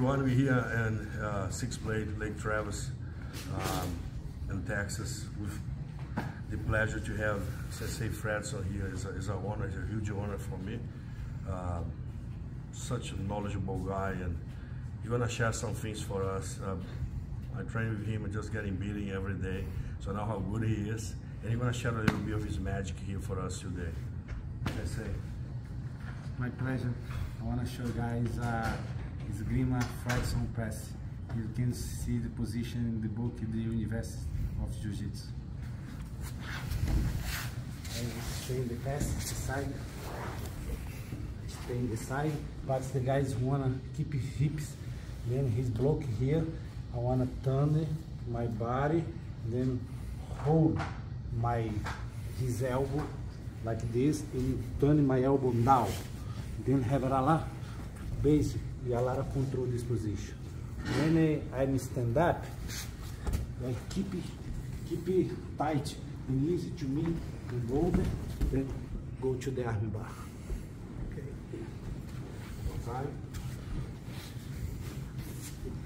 One we here in uh, Six Blade Lake Travis um, in Texas with the pleasure to have Sensei Fredson here is a, honor, it's a huge honor for me. Um, such a knowledgeable guy and he's gonna share some things for us. Um, I train with him and just getting beating every day, so I know how good he is. And he's gonna share a little bit of his magic here for us today. Sensei. My pleasure. I want to show guys uh, Esgrima Fredson Press. You can see the position in the book the University of Jiu-Jitsu. Stay in the pass, the side. Stay in the side. But the guys wanna keep his hips. Then he's blocking here. I wanna turn my body, then hold my his elbow like this and turn my elbow down. Then have a la basic, a lot of control this position. When I'm stand up, I keep it, keep it tight and easy to me and over, then go to the arm bar. Okay. Time.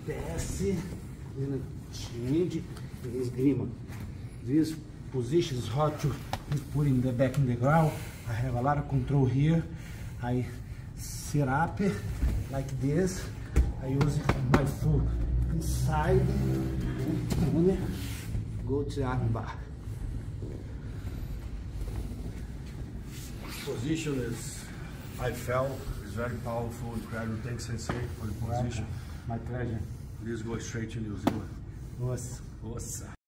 Pass, then change and esgrima. This position is hard to put in the back in the ground. I have a lot of control here. I sit up like this. I use my foot inside and go to the arm bar. Position is, I fell, it's very powerful, incredible. Thanks Sensei for the position. My pleasure. Please go straight to New Zealand. Nossa. Nossa.